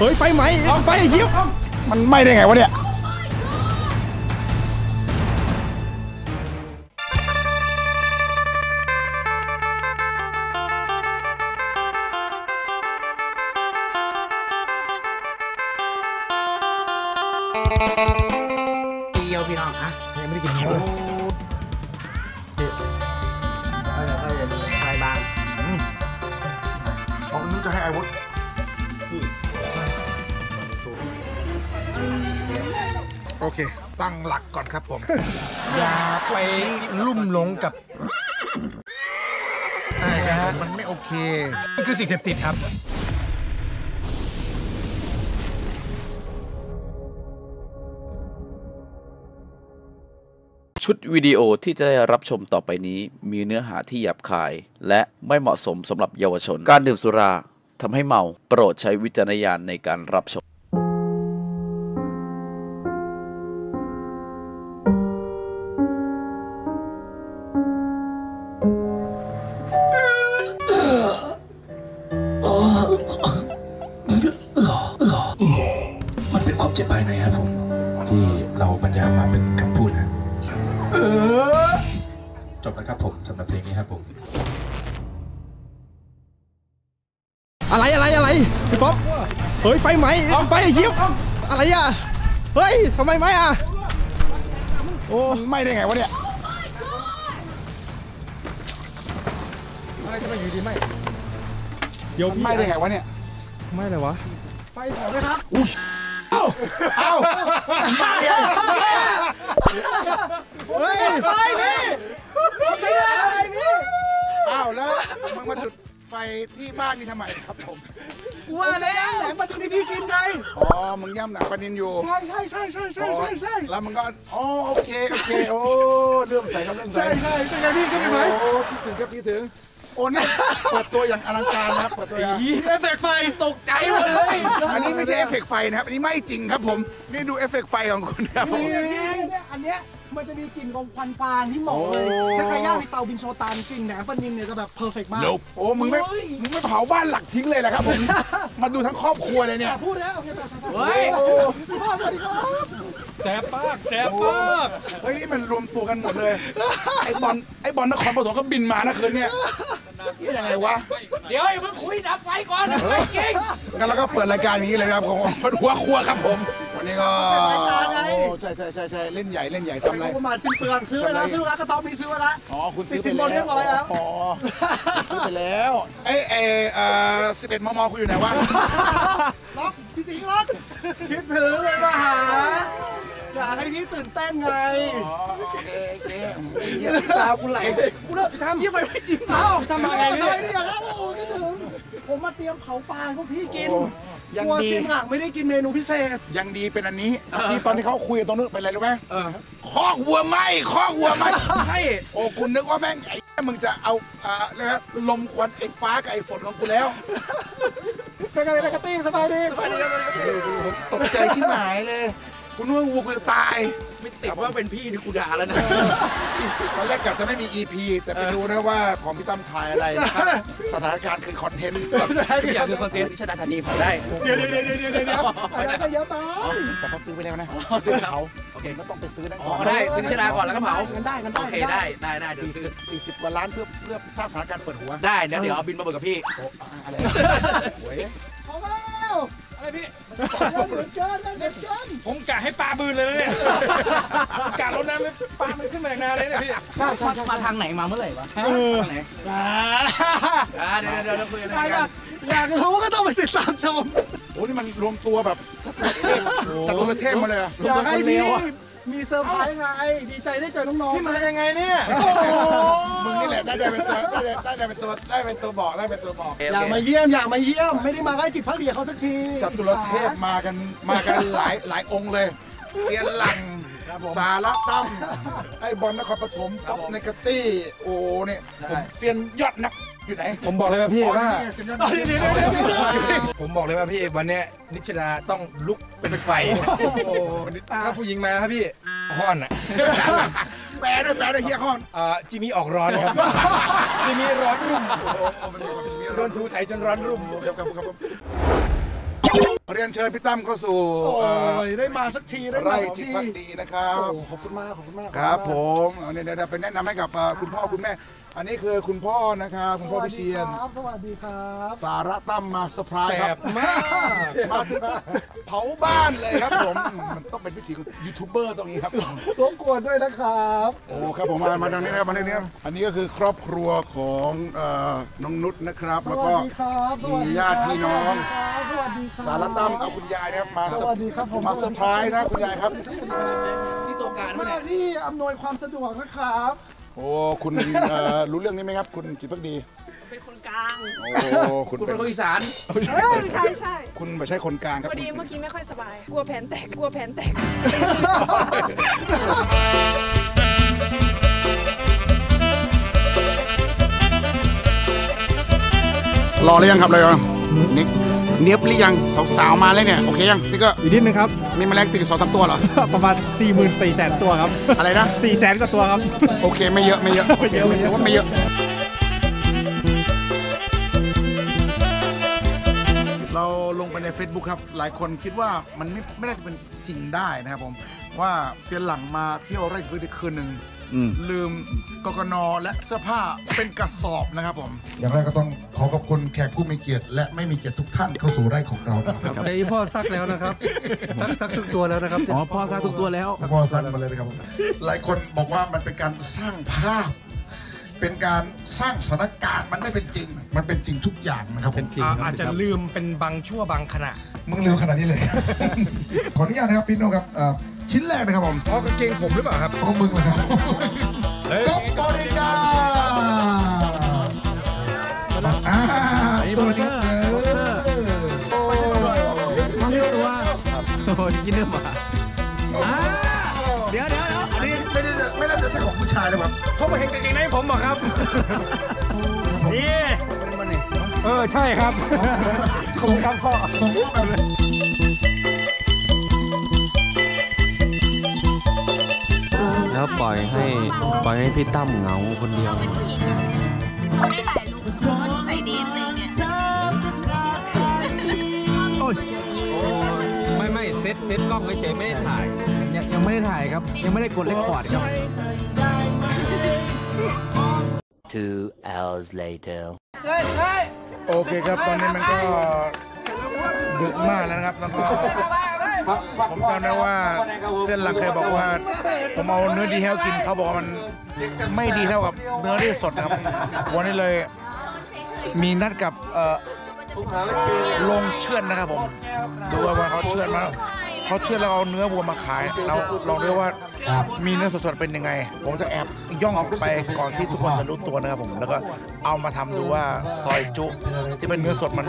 เฮ้ยไฟไหมไฟเหี้ยมันไหม้ได้ไงวะเนี่ย อนครับผมอย่าไปลุ่มหลงกับใช่ครับ มันไม่โอเคนี่คือสิ่งเสพติดครับ ชุดวิดีโอที่จะได้รับชมต่อไปนี้ มีเนื้อหาที่หยาบคาย และไม่เหมาะสมสำหรับเยาวชน การดื่มสุราทำให้เมา โปรดใช้วิจารณญาณในการรับชม อะไรอะ เฮ้ยทำไมไหมอะ โอ้มันไหม้ได้ไงวะเนี่ยอะไรจะมาอยู่ดีไหมเดี๋ยวมันพี่ไหม้ได้ไงวะเนี่ย ไม่เลยวะเอ้าเอ้ามาเนี่ยเฮ้ยไฟนี่อ้าวแล้วมึงมาจุด ไฟที่บ้านนี่ทำไมครับผมว่าแล้วแหลมปลาทูที่พี่กินไงอ๋อมึงย่ำหนังปลานินอยู่ใช่ใช่ใช่ใช่ใช่ใช่ใช่แล้วมึงก็อ๋อโอเคโอเคโอ้เริ่มใส่ครับเริ่มใส่ใช่ใช่เป็นไงพี่กินไหมโอ้พี่ถึงครับพี่ถึงโอ้เนี่ยเปิดตัวอย่างอลังการนะครับเปิดตัวอย่างเอฟเฟกต์ไฟตกใจหมดเลยอันนี้ไม่ใช่เอฟเฟกต์ไฟนะครับอันนี้ไม่จริงครับผมนี่ดูเอฟเฟกต์ไฟของคุณครับผม เนี่ยอันเนี้ยมันจะมีกลิ่นของควันฟางที่เหมาะเลยโอ้ ถ้าใครย่างในเตาบินโชตานกลิ่นแหนมปลานินเนี่ยจะแบบเพอร์เฟกต์มาก โอ้ มึงไม่มึงไม่เผาบ้านหลักทิ้งเลยแหละครับผม มาดูทั้งครอบครัวเลยเนี่ย พูดแล้วโอเคไปไปไปเฮ้ย โอ้พี่พ่อสวัสดีครับแสบปากแสบปากเฮ้ยนี่มันรวมตัวกันหมดเลย ไอ้บอล ไอ้บอลนครปฐมก็บินมานะคืนเนี่ยนี่ยังไงวะ เดี๋ยวอย่าเพิ่งคุยดับไฟก่อนไฟกิ้งกันแล้วก็เปิดรายการอย่างนี้เลยนะครับของหัวครัวครับผม วันนี้ก็โอ้ใช่ใช่ใช่ใช่เล่นใหญ่เล่นใหญ่ทำอะไรประมาณสิ้นเปลืองซื้อไว้แล้วซื้อไว้แล้วกระต๊อบมีซื้อไว้แล้วอ๋อคุณซื้อติดสิไปนบนเรียบร้อยแล้วอ๋อซื้อไปแล้วเอ้ยเอ้ยเอ่อสิบเอ็ดมมคุณอยู่ไหนวะล็อกพี่สิงห์ล็อกคิดถึงเลยมาหาอยากให้พี่ตื่นเต้นไงอ๋อโอเคโอเคตากูไหลกูเลิกทำยี่ไปไม่จริงเอ้าทำมาไงเนี่ยทำไมเนี่ยครับโอ้โหคิดถึงผมมาเตรียมเผาปลาให้พวกพี่กินโอ้ ยังกลัวดีชิมหักไม่ได้กินเมนูพิเศษ ยังดีเป็นอันนี้ที่ตอนที่เขาคุยกันตรงนู้นเป็นอะไรรู้ไหมคอกวัวไหมคอกวัวไหมใช่โอ้คุณนึกว่าแม่งไอ้มึงจะเอาอ่าเรียกว่าลมควันไอ้ฟ้ากับไอ้ฝนของกูแล้วเป็นไงเป็นกระตี้สบายดีสบายดีตกใจชิบหายเลย คุณนึกว่าวัวกูจะตาย ไม่ติดว่าเป็นพี่นี่กูด่าแล้วนะตอนแรกกะจะไม่มี EP แต่ไปดูนะว่าของพี่ตั้มถ่ายอะไรสถานการณ์คือคอนเทนต์อยากคือคอนเทนต์ที่ชนะธานีเผาได้เดี๋ยวเดี๋ยวเดี๋ยวเดี๋ยวเดี๋ยวเดี๋ยวอะไรก็เยอะไปแต่เขาซื้อไปแล้วนะซื้อเขาโอเคก็ต้องไปซื้อนั่นอ๋ก่ออนได้ซื้อชนะก่อนแล้วก็เผากันได้กันได้โอเคได้ได้ได้เดี๋ยวสี่ซื้อสิบสี่สิบกว่าล้านเพื่อเพื่อสร้างสถานการณ์เปิดหัวได้เดี๋ยวเดี๋ยวเอาบินมาเบิกกับพี่อะไรโอ้ยของแล้ว อะไรพี่เหมือนกันเหมือนกันผมกะให้ปลาบืนเลยนะเนี่ยกะรดน้ำให้ปลามันขึ้นมาจากนาเลยเนี่ยพี่ใช่ใช่ใช่มาทางไหนมาเมื่อไหร่วะเออทางไหนอ่าเดี๋ยวเดี๋ยวเดี๋ยวคุยกันอยากอยากรู้ก็ต้องไปติดตามชมโอ้นี่มันรวมตัวแบบจัตุรเทพมาเลยอะอยากให้พี่ มีเซอร์ไพรส์ไงดีใจได้เจอน้องพี่มายังไงเนี่ยมึงนี่แหละได้ใจเป็นตัวได้ใจได้ใจเป็นตัวได้เป็นตัวบอกได้เป็นตัวบอกโอเคๆโออยากเคมาเยี่ยมอยากมาเยี่ยม ไม่ได้มาใกล้จิตพักเดียเขาสักทีจัตุรเทพมากันมากันหลายหลายองค์เลยเซียนหลัง สาระตั้มไอ้บอลนครปฐมป๊อปในกตตี้โอ้เนี่ยผมเซียนยอดนักอยู่ไหน ผมบอกเลยว่าพี่ว่าเซียนยอดนักผมบอกเลยว่าพี่วันเนี้ยนิชดาต้องลุกเป็นไฟโอ้โหถ้าผู้หญิงมาครับพี่ฮ้อนอะแปลด้วยแปลด้วยเฮียคอนอ่าจิมี่ออกร้อนครับจิมี่ร้อนรุ่มโดนทูไถจนร้อนรุ่มครับครับครับ เรียนเชิญพี่ตั้มเข้าสู่โอ้เอ่อยได้มาสักทีได้มาไร่สักที่ทีพักดีนะครับ โอ้ขอบคุณมากขอบคุณมากครับผมเอาเนี่ยเดี๋ยวเป็นแนะนำให้กับเอ่อคุณพ่อคุณแม่ อันนี้คือคุณพ่อนะครับคุณพ่อพิเชียน ครับ สวัสดีครับสาระตั้มมาเซอร์ไพรส์ครับมากมาถึงเผาบ้านเลยครับผม มันต้องเป็นวิธีของยูทูบเบอร์ตรงนี้ครับรบกวนด้วยนะครับ โอ้ครับผมมามาทางนี้นะครับมาทางนี้ครับอันนี้ก็คือครอบครัวของเอ่อน้องนุชนะครับสแล้ววัก็สดีครับสวัสดีมีญาติพี่น้องสวัสดีครับสารตั้มเอาคุณยายนะครับมาสวัสดีครับผมมาเซอร์ไพรส์นะคุณยายครับหน้าที่อำนวยความสะดวกนะครับโอ้คุณเอ่อรู้เรื่องนี้ไหมครับ คุณจิตพักดี เป็นคนกลางโอ้คุณคุณเป็นคนอีสาน เออใช่ใช่คุณไม่ใช่คนกลางครับพอดีคุณเมื่อกี้ไม่ค่อยสบาย กลัวแผนแตกกลัวแผนแตก รอหรือยังครับเลยอ่ะนิกเนียบหรือยังสาวๆมาเลยเนี่ยโอเคยังนี่ก็อีกนิดนึงครับมีแมลงติดอยู่สองสามตัวเหรอ ประมาณ4 4 0 0 0แสนตัวครับอะไรนะ4แสนกว่าตัวครับ โอเคไม่เยอะไม่เยอะไม่เยอะไม่เยอะว่าไม่เยอะ เราลงไปใน Facebook ครับ หลายคนคิดว่ามันไม่ไม่น่าจะเป็นจริงได้นะครับผม ว่าเซียนหลังมาเที่ยวไร่พื้นที่คืนหนึ่ง ลืมกกนและเสื้อผ้าเป็นกระสอบนะครับผม อย่างแรกก็ต้องขอขอบคุณแขกผู้มีเกียรติ และไม่มีเกียรติทุกท่านเข้าสู่ไร่ของเรานะครับไอพ่อซักแล้วนะครับ ซักซักทุกตัวแล้วนะครับอ๋อพ่อซาทุกตัวแล้ว พ่อสั้นมาเลยนะครับผมหลายคนบอกว่ามันเป็นการสร้างภาพ เป็นการสร้างสถานการณ์มันไม่เป็นจริง มันเป็นจริงทุกอย่างนะครับเป็นจริงอาจจะลืมเป็นบางชั่วบางขณะ มึงเร็วขนาดนี้เลย ขออนุญาตนะครับพี่โนครับเอ่อ ชิ้นแรกนะครับผมอ๋อกางเกงผมหรือเปล่าครับของมึงเลยครับก๊อปบริการอ่าตัวนี้เออมาเที่ยวตัวโอ้ยกินเนื้อหมาเดี๋ยวเดี๋ยวเดี๋ยวอันนี้ไม่ได้จะไม่น่าจะใช่ของผู้ชายเลยครับเขามาเห็นกางเกงในผมบอกครับนี่เออใช่ครับขอบคุณครับพ่อ แล้วปล่อยให้ปล่อยให้พี่ตั้มเหงาคนเดียว เป็นผู้หญิงอะเขาได้หลายลุคเขาก็ใส่เดทอะไรเงี้ยไม่ไม่เซ็ตเซ็ตกล้องเฉยๆไม่ได้ถ่าย ยังยังไม่ได้ถ่ายครับ ยังไม่ได้กดเลคคอร์ดครับ Two hours later โอเคครับ ตอนนี้มันก็ ดุมากแล้วนะครับแล้วก็ผมจำได้ว่าเส้นหลังเคยบอกว่า ผมเอาเนื้อดีแฮลกินเขาบอกว่ามันไม่ดีเท่ากับเนื้อที่สดนะครับ วันนี้เลยมีนัดกับเอ่อลงเชื่อนนะครับผมดูว่าเขาเชื่อนมา เขาเชือดแล้วเอาเนื้อวัวมาขาย เราลองดูว่ามีเนื้อสดๆเป็นยังไง ผมจะแอบย่องออกไปก่อนที่ทุกคนจะรู้ตัวนะครับผมแล้วก็เอามาทำดูว่าซอยจุ ที่เป็นเนื้อสดมัน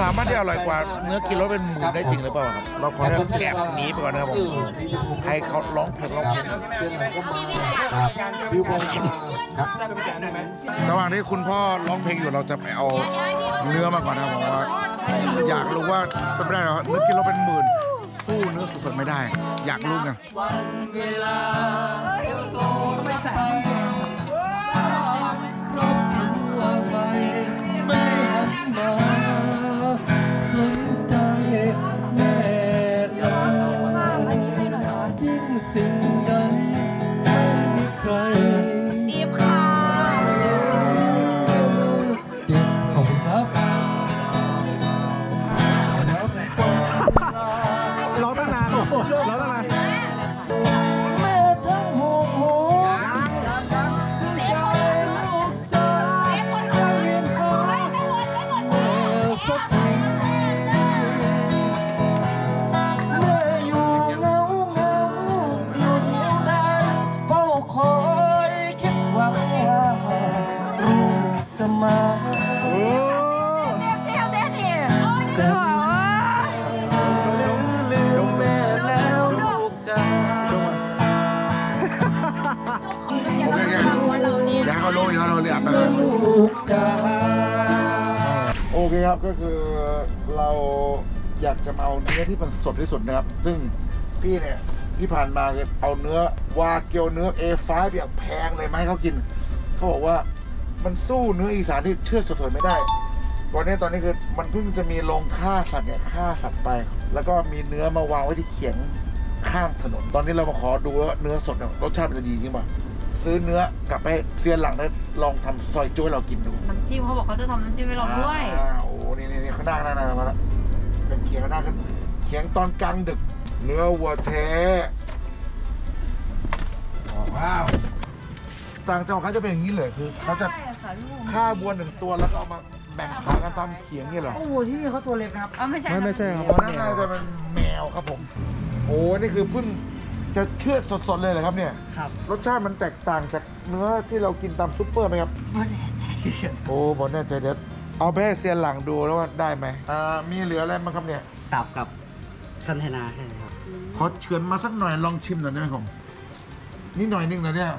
สามารถที่อร่อยกว่าเนื้อกิโลเป็นหมื่นได้จริงหรือเปล่าครับเราขอแอบหนีไปก่อนนะครับผมให้เขาร้องเพลงร้องเพลงระหว่างที่คุณพ่อร้องเพลงอยู่เราจะไปเอาเนื้อมาก่อนนะครับผมว่าอยากรู้ว่าเป็นไปได้เหรอเนื้อกิโลเป็นหมื่น สู้เนื้อสดๆไม่ได้ อยากรู้กันดี นื้อที่มันสดที่สุดนะครับ ซึ่งพี่เนี่ยที่ผ่านมาคือเอาเนื้อวาเกียวเนื้อ A5 อย่างแพงเลยไหมาให้เขากิน เขาบอกว่ามันสู้เนื้ออีสานที่เชื่อดสดๆไม่ได้ตอนนี้ตอนนี้คือมันเพิ่งจะมีโรงฆ่าสัตว์เนี่ยฆ่าสัตว์ไป แล้วก็มีเนื้อมาวางไว้ที่เขียงข้างถนน ตอนนี้เรามาขอดูว่าเนื้อสดเนี่ยรสชาติมันจะดีจริงป่ะซื้อเนื้อกลับไปเซียนหลังได้ลองทำซอยจุ้ยเรากินดูน้ำจิ้มเขาบอกเขาจะทำน้ำจิ้มให้เราด้วยอ่าโอ้นี่นี่นี่ข้างหน้าข้างหน้าข้างหน้ามาแล้วเป็นเขียงข้างหน้าขึ้นเขียงตอนกลางดึก เนื้อวัวแท้ว้าวต่างจังหวัดเขาจะเป็นอย่างนี้เลยคือเขาจะใช่ค่ะพี่บุ๋มฆ่าวัวหนึ่งตัวแล้วก็เอามาแบ่งขากันตามเขียงนี่เหรออ๋อไม่ใช่ไม่ไม่ใช่ครับโอ้นั่นน่าจะเป็นแมวครับผม โอ้นี่คือเพิ่งจะเชือดสดๆเลยเหรอครับเนี่ยครับรสชาติมันแตกต่างจากเนื้อที่เรากินตามซุปเปอร์ไหมครับไม่แน่ใจโอ้บอแน่ใจเด็ดเอาไปให้เซียนหลังดูแล้วว่าได้ไหมอ่ามีเหลืออะไรบ้างครับเนี่ยตับกับ คันเทนาให้ครับขอเฉือนมาสักหน่อยลองชิมหน่อยได้ไหมผมนี่หน่อยนึงนะเนี่ย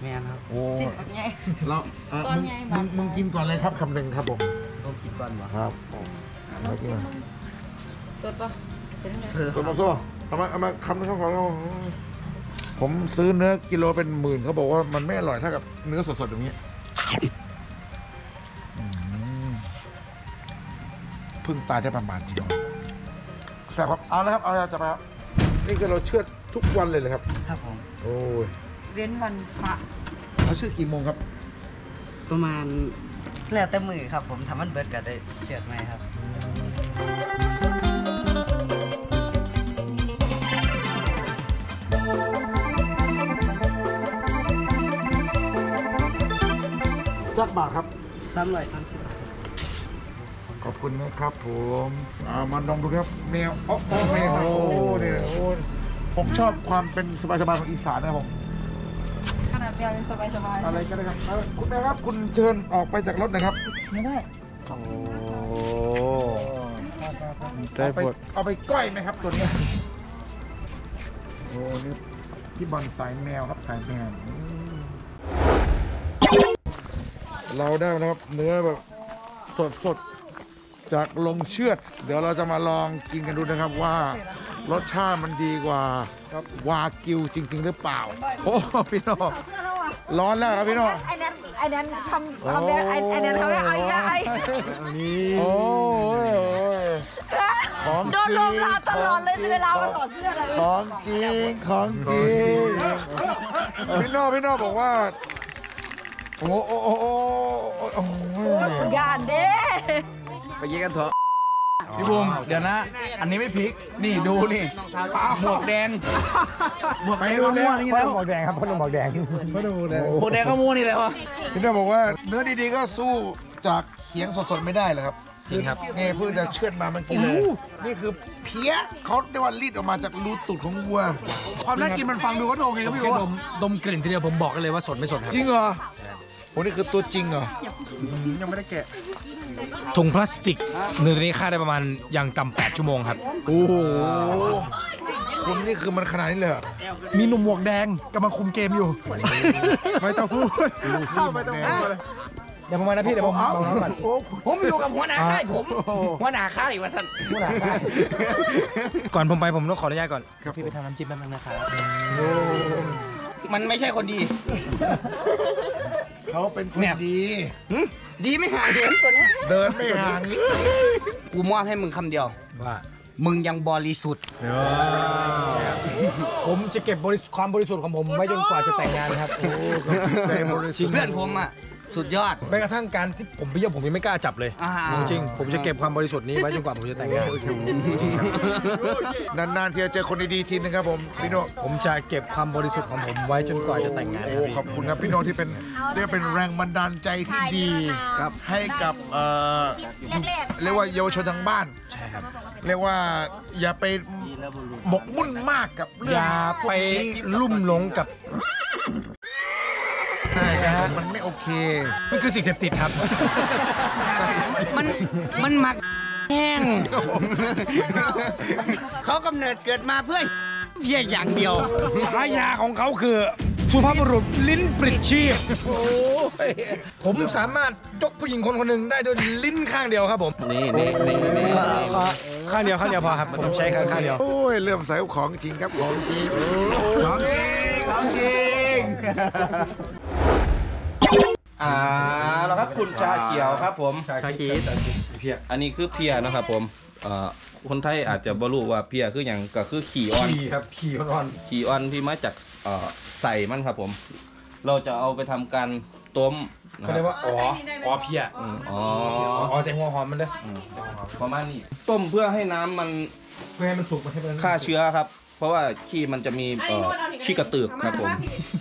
แม่นครับโอ้สิบแบบไงเราอะก้อนมึงใหญ่มึ Vâng. งมึงกินก่อนเลยครับคำหนึ่งครับผมต้องกินก่อนวะครับเอากินก่อนสดปะเป็นยังไงส่วนมาโซ่เอามาเอามาคำนึงครับของผมซื้อเนื้อกิโลเป็นหมื่นเขาบอกว่ามันไม่อร่อยเท่ากับเนื้อสดๆอย่างนี้อืมเพิ่งตายได้ประมาณเดียวแซ่บครับเอาแล้วครับเอาจะมาครับนี่คือเราเชือดทุกวันเลยเลยครับ ครับผมโอ้ยเว้นวันพระเขาเชือดกี่โมงครับ ประมาณแล้วแต่มือครับ ผมทำมันเบิดก็ได้เชือดไหมครับจักบาทครับสามร้อยสามสิบบาท ขอบคุณนะครับผมเอามาลองดูครับแมวอ๋ออ๋อแมวครับโอ้เนี่ยโอ้ผมชอบความเป็นสบายๆของอีสานนะครับผม ขนาดเดียวยังสบายสบายอะไรก็ได้ครับเอาคุณแม่ครับคุณเชิญออกไปจากรถหนะครับไม่ได้โอ้เอาไปเอาไปก้อยไหมครับตัวเนี้ยโอ้นี่พี่บอลสายแมวครับสายแมวอืมเราได้แล้วครับเนื้อแบบสดสดๆ จากลงเชือด เดี๋ยวเราจะมาลองกินกันดูนะครับว่ารสชาติมันดีกว่าครับวากิวจริง ๆ หรือเปล่า โอ้พี่โนร้อนแล้วครับพี่โนไอ้นั้นไอ้นั้นทำทำแบบไอ้ไอ้นั้นทำให้เอาอีกได้โอ้ยของโดนลมพาตลอดเลยเวลามาต่อดเสื้ออะไรของจริงของจริงพี่โน่พี่โน่บอกว่าโอ้โอ้โอ้โอ้โอ้โอ้ยยานเด้ ไปยิงกันเถอะพี่บูมเดี๋ยวนะ อันนี้ไม่พริก นี่ดูนี่หมวกแดงหมวกแดงก็ม่วนี่พ่อแล้วหมวกแดงครับพ่อหมวกแดงพ่อดูเลยหมวกแดงก็ม่วนี่แล้วอะพี่โน่บอกว่าเนื้อดีๆก็สู้จากเขียงสดๆไม่ได้เลยครับ จริงครับนี่เพิ่งจะเชือดมาเมื่อกี้เลย นี่คือเพี้ยเขาเรียกว่ารีดออกมาจากรูตูดของวัว ความน่ากินมันฟังดูก็โอเคครับพี่แค่โอดมดมกลิ่นทีเดียวผมบอกกันเลยว่าสดไม่สดครับ จริงเหรอโอ้นี่คือตัวจริงเหรอยังไม่ได้แกะ ถุงพลาสติกเนื้อตัวนี้ค่าได้ประมาณอย่างต่ำ8ชั่วโมงครับ โอ้โหคุณนี่คือมันขนาดนี้เลยเหรอมีหนุ่มหมวกแดงกำลังคุมเกมอยู่ ไม่ต้องพูดเข้าไม่ต้องพูดเดี๋ยวผมมานะพี่เดี๋ยวผมมองน้องก่อนโอ้ผมอยู่กับหัวหน้าค่ายผมหัวหน้าค่ายว่าท่านก่อนผมไปผมต้องขออนุญาตก่อนพี่ไปทำน้ำจิ้มแป๊บนึงนะครับมันไม่ใช่คนดี เขาเป็นคนเนี่ย ดี หึดีไม่ห่างเหินตัวเนี้ยเดินไม่ห่างกูมอบให้มึงคำเดียว ว่ามึงยังบริสุทธิ์ ผมจะเก็บบริสุทธิ์ความบริสุทธิ์ของผมไว้จนกว่าจะแต่งงานครับ ใจบริสุทธิ์เพื่อนผมอะ สุดยอด แม้กระทั่งการที่ผมไปเยี่ยมผมยังไม่กล้าจับเลย อ่า จริงๆผมจะเก็บความบริสุทธิ์นี้ไว้จนกว่าผมจะแต่งงาน นานๆทีจะเจอคนดีๆทีนึงครับผมพี่โนผมจะเก็บความบริสุทธิ์ของผมไว้จนกว่าจะแต่งงานโอ้ขอบคุณครับพี่โนที่เป็นเรียกว่าเป็นแรงบันดาลใจที่ดี ครับให้กับเอ่อเรียกว่าเยาวชนทางบ้าน ใช่ครับ เรียกว่าอย่าไปหมกมุ่นมากกับเรื่อองย่าพวกไปนี้ ลุ่มหลงกับ ใช่ครับมันไม่โอเค มันคือสิ่งเสพติดครับ มันมันหมักแห้งเขากำเนิดเกิดมาเพื่อเพียงอย่างเดียวฉายาของเขาคือ สุภาพบุรุษลิ้นปริดชีพผมสามารถยกผู้หญิงคนคนหนึ่งได้ด้วยลิ้นข้างเดียวครับผม นี่นี่นี่นี่ข้างเดียวข้างเดียวพอครับ ผมใช้ข้างข้างเดียว โอ้ย เริ่มใส่ของจริงครับของจริงของจริง ของจริง อ่าแล้วครับปุ่นชาเขียวครับผม ชาคีสเพียอันนี้คือเพียนะครับผมเอ่อคนไทยอาจจะบ่รู้ว่าเพียคืออย่างก็คือขี่อ่อน ขี่ครับขี่อ่อนขี่อ่อนที่มาจากเอ่อใส่มันครับผม เราจะเอาไปทำการต้มๆนะเขาคเรียกรับว่าอ๋ออ๋อเพียอืมอ๋ออ๋อใส่หัวหอมมันเลยประมาณนี้ต้มเพื่อให้น้ำมันเพื่อให้มันสุกมันให้มันฆ่าเชื้อครับ เพราะว่าขี้มันจะมีเอ่อขี้กระตือกครับผม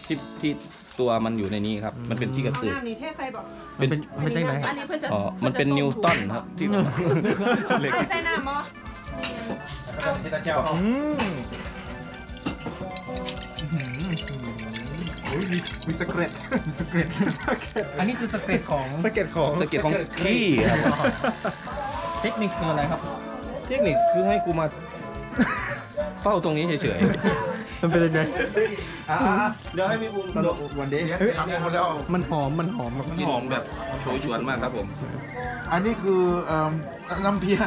ที่ที่ตัวมันอยู่ในนี้ครับ มันเป็นขี้กระตือกน้ำนี่เทใส่บอกเป็นเป็นจังไหนอันนี้เพื่อจะอ๋อมันเป็นนิวตันครับที่เล็กเอาใส่น้ำมั้ที่ตาเจ้าอืมมีสเกรตสเกรตอันนี้คือสเต็ปของสเกตของสะเก็ดของขี้ครับเทคนิคคืออะไรครับ เทคนิคคือให้กูมา เฝ้าตรงนี้เฉยมันเป็นยังไงๆอ่าเดี๋ยวให้พี่บูมตลกวันเดย์เสียทำหมดแล้ว มันหอม มันหอมแบบกลินแบบโชยชวนมากครับผม อันนี้คือเอิ่มน้ำเพีย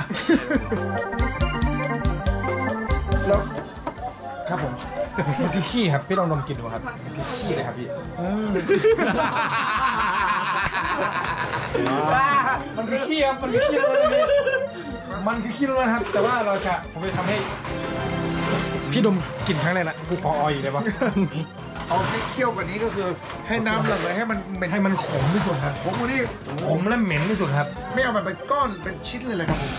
แล้วครับผม มันคือขี้ครับ พี่ลองดมกลินดูครับมันคือขี้เลยครับพี่ มันคือขี้ครับ มันคือขี้เลยพี่ มันคือขี้เลยครับ แต่ว่าเราจะผมจะทำให้ พี่ดมกลิ่นครั้งแรกนะกูพอออยอยู่เลยปะเอาให้เคี่ยวกว่านี้ก็คือ ให้น้ำระเหยให้มันเหม็นให้มันขมที่สุดครับผมวันนี้ขมและเหม็นที่สุดครับไม่เอาแบบเป็นก้อนเป็นชิ้นเลยเลยครับผม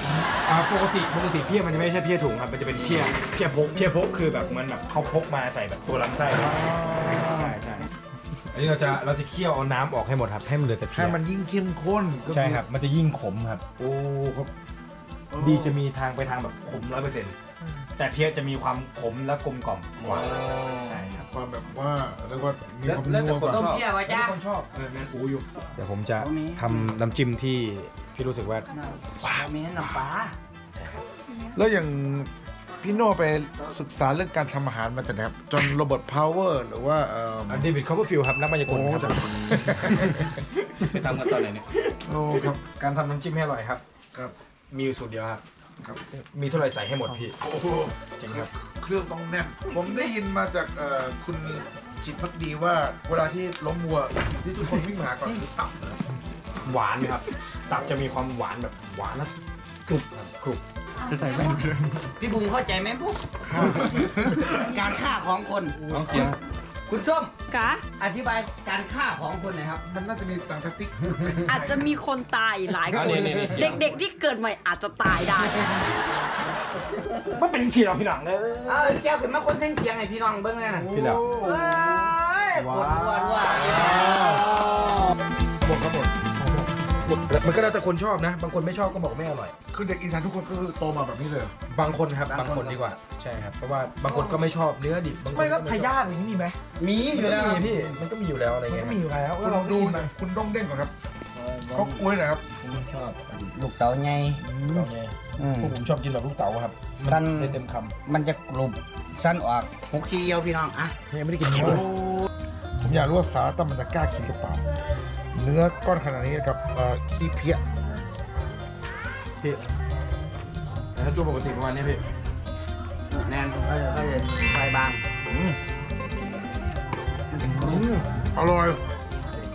อ่าปกติปกติเพี้ยมันจะไม่ใช่เพี้ยถุงครับมันจะเป็นเพี้ยเพี้ยพกเพี้ยพกคือแบบเหมันแบบเขาพกมาใส่แบบตัวลำไส้ครับใช่ใช่อันนี้เราจะเราจะเคี่ยวเอาน้ำออกให้หมดครับให้มันเหลือแต่เพี้ให้ยมันยิ่งเข้มข้นก็อใช่ครับมันจะยิ่งขมครับ โอ้ครับ ดีจะมีทางไปทางแบบขมร้อยเปอร์เซ็นต์แต่เพี้ยจะมีความขมและกลมกล่อมกว่าใช่ครับความแบบว่าเรียกว่ามีความแล้วนัวกว่าแต่คนชอบเที่ยวจ้าคนชอบเออแมนอูอยู่เดี๋ยวผมจะทำน้ำจิ้มที่พี่รู้สึกว่าว้าวมีน้ำปลาแล้วอย่างพี่โน่ไปศึกษาเรื่องการทำอาหารมาจากไหนครับจนโรบอทพาวเวอร์หรือว่าเอ่อเดวิดคอปเปอร์ฟิลครับนักมายากลครับไปทำกันตอนไหนเนี่ยโอ้ครับการทำน้ำจิ้มให้อร่อยครับครับ มีอยู่สูตรเดียวครับ ครับ มีเท่าไหร่ใส่ให้หมดพี่ โอ้โหจริงครับ เครื่องต้องแน่น ผมได้ยินมาจากเอ่อคุณจิตพักดีว่าเวลาที่ล้มวัวสิ่งที่ทุกคนวิ่งมาหาก่อนคือตับนะหวานครับ ตับจะมีความหวานแบบหวานแล้วกรุบครับกรุบ จะใส่แว่นไปเลยพี่บุ๋มเข้าใจไหมพวก การฆ่าของคนน้องเกียง คุณส้มกะอธิบายการฆ่าของคนหน่อยครับ มันน่าจะมีต่างพลาสติกอาจจะมีคนตายหลายอันคนนี้นี่นี่เด็กๆที่เกิดใหม่อาจจะตายได้มันเป็นฉีดเราพี่หนังเลยเออแก้วขึ้นมาคนเท่งเคียงให้พี่น้องเบิ้งเลยนะพี่หลังเฮ้ยปวดปวดว่ มันก็แล้วแต่คนชอบนะ บางคนไม่ชอบก็บอกไม่อร่อย คือเด็กอีสานทุกคนก็คือโตมาแบบนี้เลย บางคนครับ บางคนดีกว่า ใช่ครับ เพราะว่าบางคนก็ไม่ชอบเนื้อดิบบางคนไม่ก็ก็พชอบยาธิอย่างนี้มีไหมมีอยู่แล้วครับมีพี่ มันก็มีอยู่แล้วอะไรมันเงี้ก็ยมีอยู่แล้วคุแล้ณวเราดูดูนะคุณต้องเด้งก่อนครับเขากล้วยหนะครับชอบลูกเต๋าไงเต๋าไงพวกผมชอบกินแบบลูกเต๋าครับสั้นได้เต็มคมันจะกรุบสั้นออกหกทีเดียวพี่น้องอะำยังไม่ได้กินเนื้อผมอยากรู้ว่าสาระตั้มมันจะกล้ากินหรือเปล่า เนื้อก้อนขนาดนี้กับเอ่อขี้เพี้ยพี่แต่ถ้าตัวปกติประมาณนี้พี่แนนก็จะก็จะไฟบางอร่อย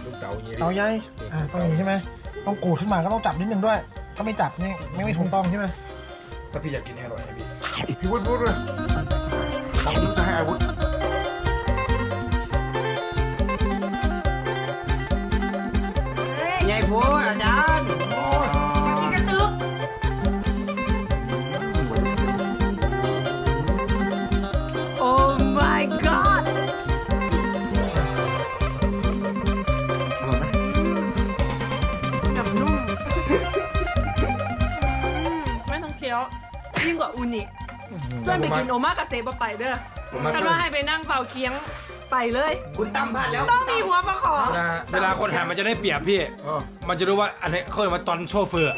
ลูกเต๋าอย่างงี้พี่เอาไงอ่าต้องอย่างนี้ใช่ไหมต้องกูดขึ้นมาก็ต้องจับนิดนึงด้วย ถ้าไม่จับนี่ไม่ไม่ถูกต้องใช่ไหมถ้าพี่อยากกินให้อร่อยนะพี่พี่วุฒิวุฒิเลยผมนึกจะให้อาวุธ ใหญ่พูดอาจารย์โอ้ my god กับนุ่มไม่ต้องเคี้ยวยิ่งกว่าอูนิ ส่วนไปกินโอมากาเสะบ่ไปเด้อผมมาคันว่าให้ไปนั่งเฝ้าเคียงไปเลย คุณตั้มพลาดแล้วต้องมีหัวประคองเวลาเวลาคนหามันจะได้เปรียบพี่ มันจะรู้ว่าอันนี้เขาเรียกว่าตอนโชเฟอร์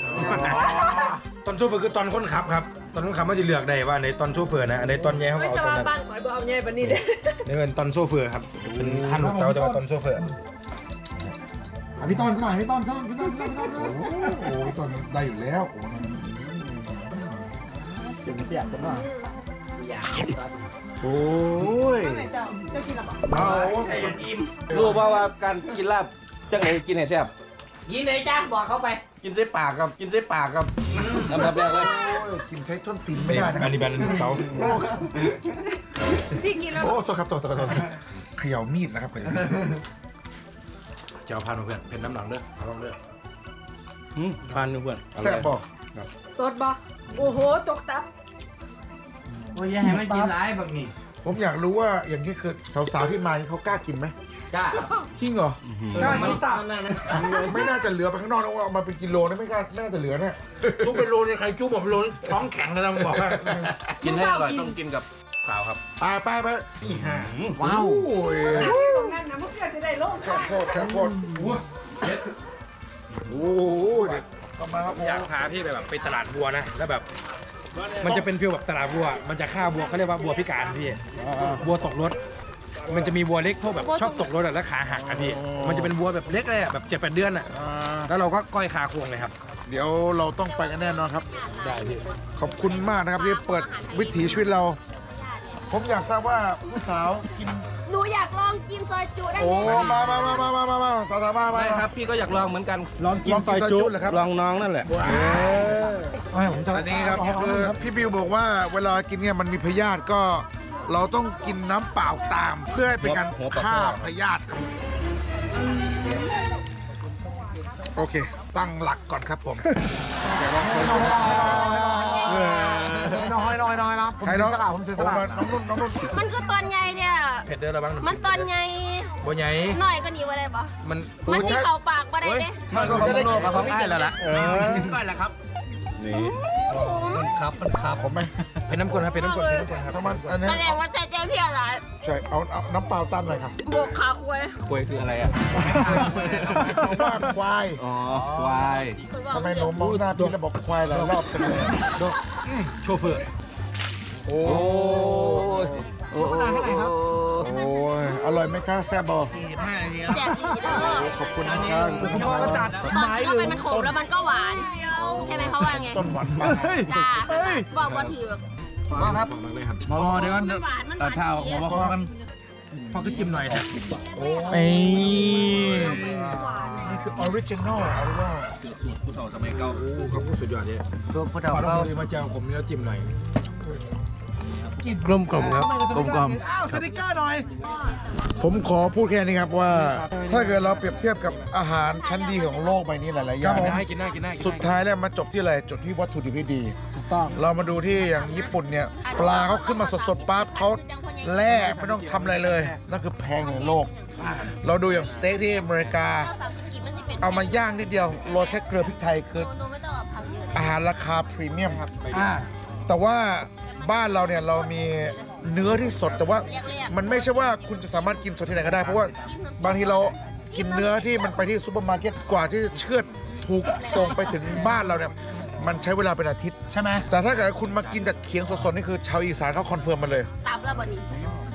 ตอนโชเฟอร์คือตอนคนขับครับ ตอนคนขับมันจะเลือกได้ว่าอันไหนตอนโชเฟอร์นะอันไหนตอนแย่เขาไม่ก็เอาจะตอนว่านั้นบ้านขอยบ่เอาใหญ่ปานนี้เด้นี่เป็นตอนโชเฟอร์ครับ เป็นฮันลูกเต๋าแต่ว่าตอนโชเฟอร์อะพี่ต้นสักหน่อยพี่ต้นสักหน่อยพี่ต้นพี่ต้นพี่ต้นโอ้โหตอนได้อยู่แล้วโอ้โห ถึงเสียบกันว่าโอ้ยไหนเจ้าเจ้ากินหรอเอารู้ป่าว่าการกินลาบจังไหนกินให้แซ่บกินเลยจ้าบอกเขาไป กินใส่ปากครับกินใส่ปากครับลำดับแรกเลยกินใช้ต้นตีนไม่ได้นะอันนี้แบรนด์เขาพี่กินแล้วโอ้โทษครับโทษโทษโทษเขย่ามีดนะครับเขย่ามีดจะเอาพานเพื่อนเพนน้ำหลังเด้อเอาลองเด้ออืมทานเพื่อนแซ่บบอสดบ่โอ้โหตกตับ อ้ยอย่าให้มันกินหลายแบบนี้ผมอยากรู้ว่าอย่างนี้คือสาวๆที่มาเขากล้ากินไหมจ้าจริงเหรอได้กินตับนั่นนะไม่น่าจะเหลือไปข้างนอกนะว่าเอามาเป็นกิโลนะไม่น่าไม่น่าจะเหลือเนี่ยจุ๊บเป็นโลนี่ใครจุ๊บผมเป็นโลนี่ท้องแข็งเลยนะผมบอกว่ากินให้อร่อยต้องกินกับข้าวครับไปไปไปนี่ฮะว้าวโอ้ยตรงนั้นนะมันเกิดจะได้โลกแซ่บโคตรแซ่บโคตรโอ้โหเด็ดเข้ามาครับผมอยากพาพี่ไปแบบไปตลาดวัวนะแล้วแบบ มันจะเป็นฟิลแบบตลาดวัว มันจะฆ่าวัวเขาเรียกว่าวัวพิการพี่วัวตกรถ มันจะมีวัวเล็กพวกแบบชอบตกรถอะแล้วขาหักอะพี่ มันจะเป็นวัวแบบเล็กเลยอะแบบเจ็ดแปดเดือนอะแล้วเราก็ก้อยคาโครงเลยครับ เดี๋ยวเราต้องไปกันแน่นอนครับ ได้พี่ ขอบคุณมากนะครับที่เปิดวิถีชีวิตเรา ผมอยากทราบว่าผู้สาวกิน หนูอยากลองกินซอยจุได้โอ้ไหมมามามามามามามาสาวๆมามาได้ครับ พี่ก็อยากลองเหมือนกันลองกินซอยจุเหรอครับ ลองน้องนั่นแหละอั นนี้ครับคือพี่บิวบอกว่าเวลากินเนี่ยมันมีพยาธิก็เราต้องกินน้ำเปล่าตาม เพื่อให้เป็นการหัวปลาฆ่าทอดพยาธิครับโอเค ตั้งหลักก่อนครับผมเดี๋ยวลองซอยจุน้อยน้อยน้อยนะผมเสียสละผมเสียสละน้องนุ่นน้องนุ่นมันคือตอนใหญ่เนี่ย เผ็ดเด้อระวังมันตอนใหญ่บัวใหญ่หน่อยก็หนีว่าได้ปะมันมันที่เขาปากบ่ได้เด้มันก็ของโลกกับของไอ้แล้วล่ะเออก้อยแหละครับ นี่ครับมันครับผมไหมเป็นน้ำกลครับเป็นน้ำกลเป็นน้ำกลครับถ้ามันอันนี้แสดงว่าใจเจ้าพี่อะไรใช่เอาเอาน้ำเปล่าตามหน่อยครับบวกขาคุยกล้วยคืออะไรอะเขาว่าควายอ๋อควายทำไมหนูมองหน้าพี่แล้วบอกควายหลายรอบกันเลยโชเฟอร์โอ้โอ้ยโอ้โหโอ้ยอร่อยไหมคะแซ่บบอกแจกอีกเด้อขอบคุณนะครับตอนที่เข้าไปมันขมแล้วมันก็หวาน ใช่ไหมเขาว่าไงต้นหวานมากจ้าบอกว่าถือมาครับมากเลยครับมอเดี๋ยวมันหวานมันหวานเท้าผมว่าเขากันพอก็จิ้มหน่อยนะเอ้นี่คือออริจินอลออริจินอลสูตรผู้เฒ่าสมัยเก่าโอ้เขาพูดสุดยอดเลยตัวผู้พเฒ่าอเราเก่าพอดีมาเจอผมนี่แล้วจิ้มหน่อยกลมกลมครับกลมกลมอ้าวสติกเกอร์หน่อย ผมขอพูดแค่นี้ครับว่า ถ้าเกิดเราเปรียบเทียบกับอาหารชั้นดีของโลกใบนี้หลายๆอย่างกินนะได้กินได้กินได้สุดท้ายแล้วมาจบที่อะไรจบที่วัตถุดิบที่ดี ถูกต้อง เรามาดูที่อย่างญี่ปุ่นเนี่ยปลาเขาขึ้นมาสดๆปั๊บเขาแล่ไม่ต้องทำอะไรเลย นั่นคือแพงในโลก เราดูอย่างสเต็กที่อเมริกา เอามาย่างนิดเดียวโรยแค่เกลือพริกไทยคือหนูไม่ต้องทำเยอะอาหารราคาพรีเมียมครับแต่ว่าบ้านเราเนี่ยเรามี เนื้อที่สดแต่ว่ามันไม่ใช่ว่าคุณจะสามารถกินสดที่ไหนก็ได้ เพราะว่าบางทีเรากินเนื้อที่มันไปที่ซูเปอร์มาร์เก็ตกว่าที่จะเชือดถูกส่งไปถึงบ้านเราเนี่ยมันใช้เวลาเป็นอาทิตย์ใช่ไหมแต่ถ้าเกิดคุณมากินจากเขียงสดๆนี่คือชาวอีสานเขา confirm มาเลยตับแล้วบันนี้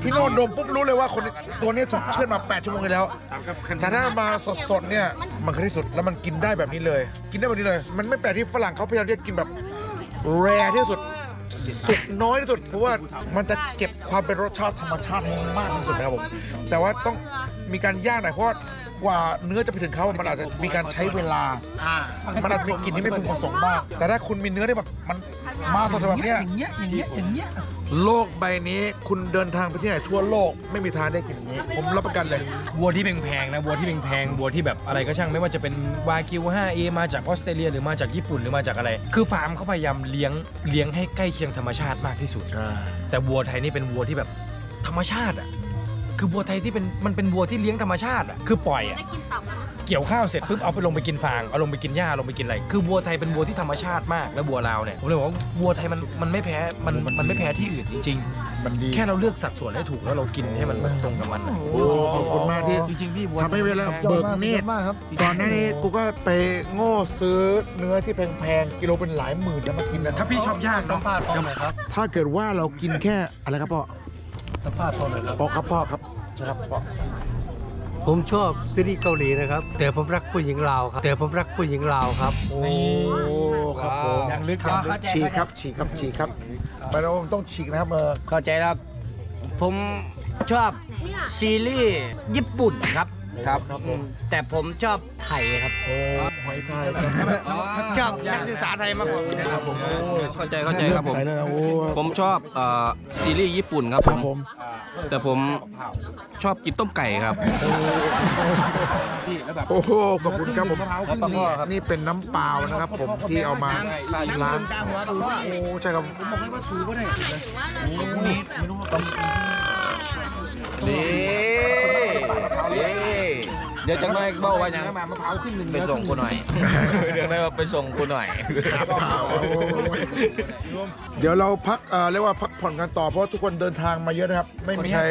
พี่โนนดมปุ๊บรู้เลยว่าคนนี้ตัวนี้ถูกเชือดมา 8 ชั่วโมงแล้วตามกับคันแต่ถ้ามาสดๆเนี่ยมันคือที่สุดแล้วมันกินได้แบบนี้เลย กินได้แบบนี้เลย มันไม่แปลกที่ฝรั่งเขาพยายามที่จะกินแบบแรที่สุด สุกน้อยที่สุดเพราะว่ามันจะเก็บความเป็นรสชาติธรรมชาติให้มากที่สุดนะครับผมแต่ว่าต้องมีการย่างหน่อยเพราะว่า กว่าเนื้อจะไปถึงเขามันอาจจะมีการใช้เวลา มันอาจจะมีกลิ่นที่ไม่พึงประสงค์มากแต่ถ้าคุณมีเนื้อที่แบบมันมาสดๆแบบเนี้ยอย่างเงี้ยอย่างเงี้ยอย่างเงี้ยโลกใบนี้คุณเดินทางไปที่ไหนทั่วโลกไม่มีทางได้กลิ่นอย่างนี้ ผมรับประกันเลย วัวที่แพงๆนะวัวที่แพงๆวัวที่แบบอะไรก็ช่างไม่ว่าจะเป็นวากิว 5A มาจากออสเตรเลียหรือมาจากญี่ปุ่นหรือมาจากอะไร คือฟาร์มเขาพยายามเลี้ยงเลี้ยงให้ใกล้เคียงธรรมชาติมากที่สุดแต่วัวไทยนี่เป็นวัวที่แบบธรรมชาติอะ คือวัวไทยที่เป็นมันเป็นวัวที่เลี้ยงธรรมชาติอะคือปล่อยอะได้กินตับแล้วนะเกี่ยวข้าวเสร็จปุ๊บเอาไปลงไปกินฟางเอาลงไปกินหญ้าลงไปกินอะไรคือวัวไทยเป็นวัวที่ธรรมชาติมากแล้ววัวลาวเนี่ยผมเลยบอกว่าวัวไทยมันมันไม่แพ้มันมันไม่แพ้ที่อื่นจริงมันดีๆแค่เราเลือกสัดส่วนให้ถูกแล้วเรากินให้มันแบบตรงกับมันอะโอ้ขอบคุณมากที่จริงๆพี่วัวทำให้เวลาเบิกเนตรก่อนหน้านี้กูก็ไปโง่ซื้อเนื้อที่แพงๆกิโลเป็นหลายหมื่นแล้วมากินนะถ้าพี่ชอบย่างสัเนาะมภาษณ์พ่อหน่อยครับ ถ้าเกิดว่าเรากินแค่อะไรครับพ่อ สัมภาษณ์พ่อหน่อยครับพ่อครับพ่อครับใช่ครับพ่อผมชอบซีรีส์เกาหลีนะครับ แต่ผมรักผู้หญิงลาวครับ แต่ผมรักผู้หญิงลาวครับโอ้ครับผมอย่างลึกอย่างลึกฉีกครับฉีกครับฉีกครับไปเราต้องฉีกนะครับเออเข้าใจแล้วครับ ผมชอบซีรีส์ญี่ปุ่นครับ ครับแต่ผมชอบไทยครับโอ้หอยไทยชอบนักศึกษาไทยมากกว่าครับผมโอ้เข้าใจเข้าใจครับผมใส่เลยนะโอ้ผมชอบเอ่อซีรีส์ญี่ปุ่นครับคผรับมผมแต่ผมชอบกินต้มไก่ครับ โอ้โหขอบคุณครับผมนี่นี่เป็นน้ำเปล่านะครับ ผมที่เอามาล้างโอ้ใช่ครับนี่นี่ เดี๋ยวจังเลยบอกว่ายังมะพร้าวครึ่งหนึ่งไปส่งกูหน่อยเดี๋ยวได้ว่าไปส่งกูหน่อยเดี๋ยวเราพักเอ่อเรียกว่าพักผ่อนกันต่อเพราะทุกคนเดินทางมาเยอะนะครับ ไม่มีใคร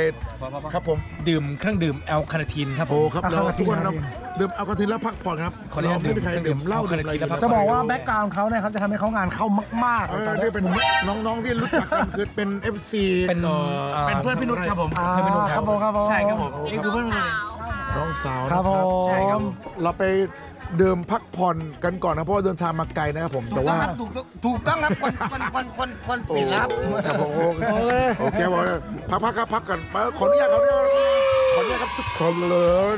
ครับผมดื่มเครื่องดื่มแอลคาเนทีนครับผโอ้มครับเราทุกคนเราดื่มแอลกอฮอล์แล้วพักผ่อนครับขออนุญาเราตไม่มีใครดื่มเหล้าดื่ดื่มมอะไรแอลกอฮอล์จะบอกว่าแบ็กกราวด์เขาเนี่ยครับจะทำให้เขางานเข้ามากๆเอเลยตออนนี้นี่เป็นน้องๆที่รู้จักกันคือเป็น FC เป็นเอ่อเป็นเพื่อนพี่นุชครับผมอ่าเพื่อนพี่นุชครับผมครับผมใช่ครับผมนี่คือเพื่อนพี่นุช น้องสาวครับนะผมใช่ครับเราไปดื่มพักผ่อนกันก่อนนะเพราะว่าเดินทางมาไกลนะครับผมแต่ว่าถูกต้องถูกต้องครับคนคนคนคนคนปิดแล้วครับ ครับผมโอเคโอเคบอกเลยพักพักครับพักกันมาขออนุญาตขออนุญาตขออนุญาตครับทุกคนเลย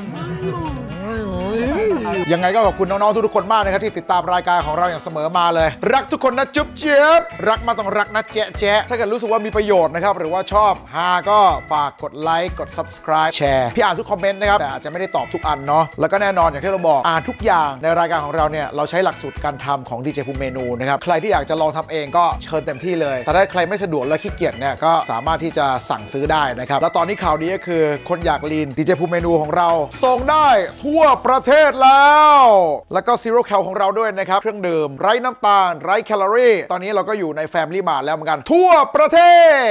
ยังไงก็ขอบคุณน้อง ๆ ทุกๆคนมากนะครับ ที่ติดตามรายการของเราอย่างเสมอมาเลย รักทุกคนนะจุ๊บเจี๊ยบรักมาต้องรักนะแจ๊ะแจ๊ะถ้าเกิดรู้สึกว่ามีประโยชน์นะครับ หรือว่าชอบฮาก็ฝากกดไลค์กด subscribe แชร์พี่อ่านทุกคอมเมนต์นะครับแต่อาจจะไม่ได้ตอบทุกอันเนาะแล้วก็แน่นอนอย่างที่เราบอกอ่านทุกอย่างในรายการของเราเนี่ยเราใช้หลักสูตรการทำของดีเจภูมิเมนูนะครับใครที่อยากจะลองทำเองก็เชิญเต็มที่เลย แต่ถ้าใครไม่สะดวกและขี้เกียจเนี่ยก็สามารถที่จะสั่งซื้อได้นะครับแล้วตอนนี้ข่าวดีก็คือคนอยาก lean ดีเจภูมิเมนูของเราส่งได้ทั่วประเทศแล้ว แล้วก็ zero cal ของเราด้วยนะครับ เครื่องดื่มไร้น้ำตาล ไร้แคลอรี่ ตอนนี้เราก็อยู่ในแฟมิลี่มาแล้วเหมือนกัน ทั่วประเทศ